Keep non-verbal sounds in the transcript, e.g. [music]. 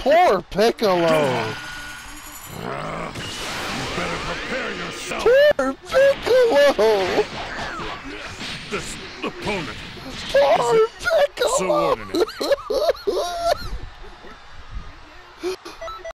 Poor Piccolo. You better prepare yourself. Poor Piccolo. This opponent Poor Piccolo. so. [laughs]